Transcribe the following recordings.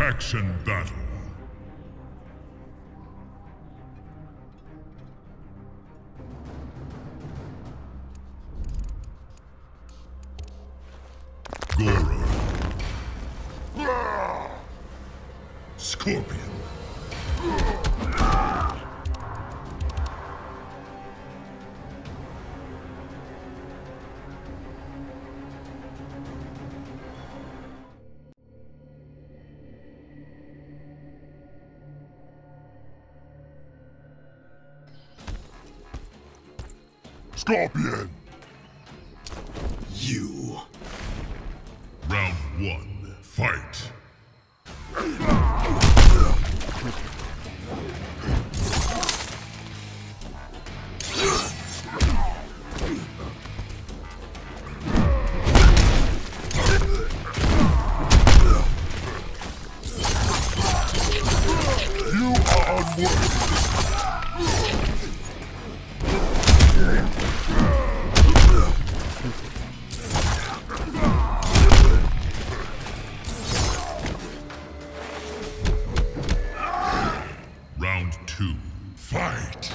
Faction battle. Goro. Scorpion. Scorpion! You. Round one, fight! You are unworthy! Two, fight!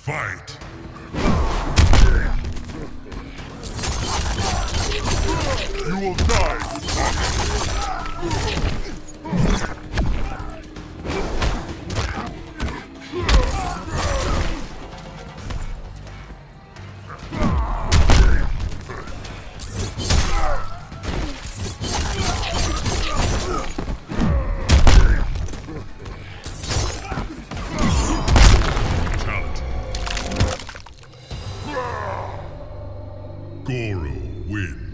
Fight! Goro wins.